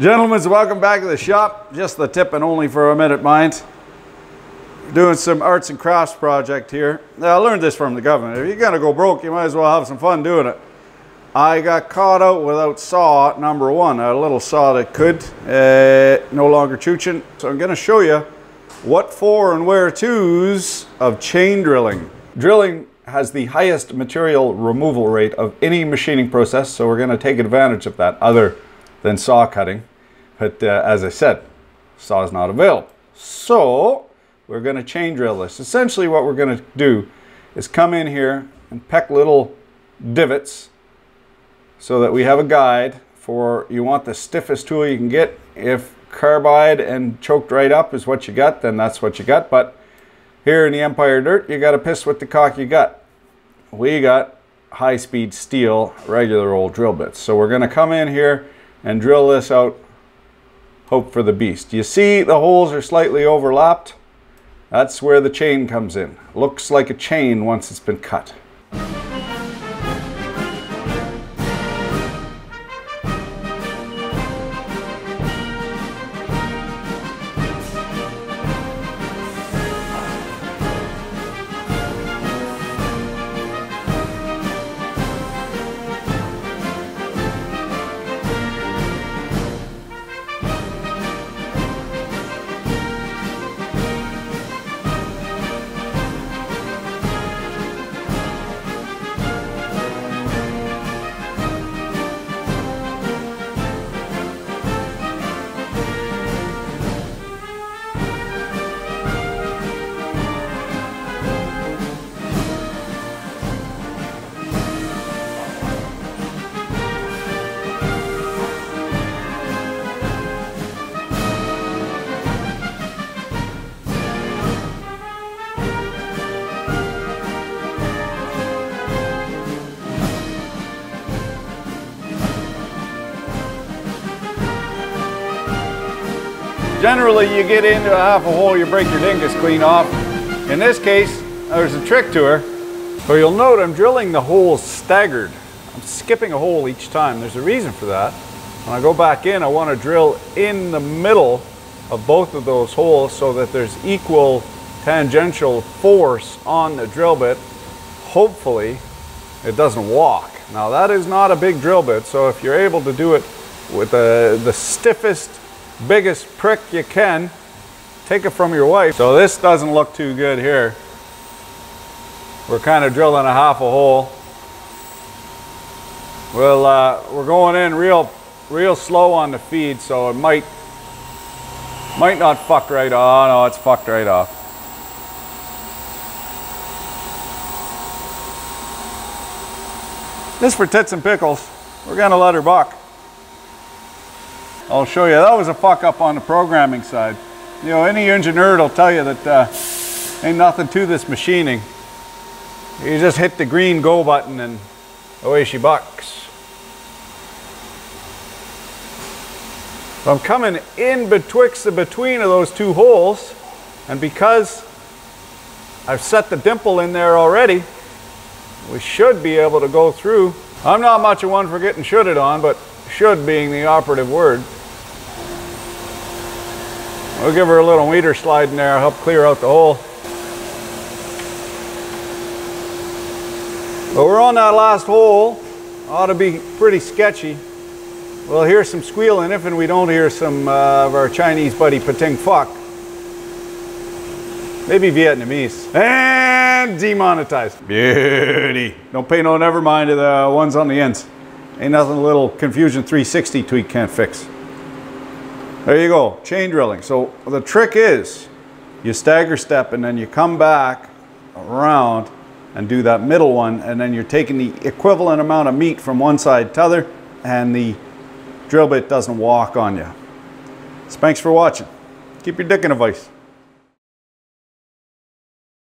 Gentlemen, welcome back to the shop. Just the tip and only for a minute, mind. Doing some arts and crafts project here. Now, I learned this from the government. If you're gonna go broke, you might as well have some fun doing it. I got caught out without saw number one. A little saw that could, uh, no longer chooching. So I'm gonna show you what for and where to's of chain drilling. Drilling has the highest material removal rate of any machining process, so we're gonna take advantage of that other than saw cutting. But uh, as I said, saw is not available. So we're going to chain drill this. Essentially what we're going to do is come in here and peck little divots so that we have a guide for you want the stiffest tool you can get. If carbide and choked right up is what you got, then that's what you got. But here in the Empire Dirt, you got to piss with the cock you got. We got high-speed steel, regular old drill bits. So we're going to come in here and drill this out. Hope for the beast. You see the holes are slightly overlapped. That's where the chain comes in. Looks like a chain once it's been cut Generally, you get into a half a hole, you break your dingus clean off. In this case, there's a trick to her. So you'll note I'm drilling the holes staggered. I'm skipping a hole each time. There's a reason for that. When I go back in, I want to drill in the middle of both of those holes so that there's equal tangential force on the drill bit. Hopefully, it doesn't walk. Now that is not a big drill bit, so if you're able to do it with the, the stiffest biggest prick you can. Take it from your wife. So this doesn't look too good here. We're kind of drilling a half a hole. Well, uh, we're going in real, real slow on the feed, so it might, might not fuck right off. Oh no, it's fucked right off. This for tits and pickles. We're gonna let her buck. I'll show you. That was a fuck up on the programming side. You know, any engineer will tell you that uh, ain't nothing to this machining. You just hit the green go button and away she bucks. So I'm coming in betwixt the between of those two holes and because I've set the dimple in there already, we should be able to go through. I'm not much of one for getting shoulded on, but should being the operative word. We'll give her a little meter slide in there, help clear out the hole. But we're on that last hole. Ought to be pretty sketchy. We'll hear some squealing if and we don't hear some uh, of our Chinese buddy Pating Fuck. Maybe Vietnamese. And demonetized. Beauty. Don't pay no never mind to the ones on the ends. Ain't nothing a little Confusion 360 tweak can't fix. There you go, chain drilling. So the trick is you stagger step and then you come back around and do that middle one and then you're taking the equivalent amount of meat from one side to other and the drill bit doesn't walk on you. So thanks for watching. Keep your dick in a vice.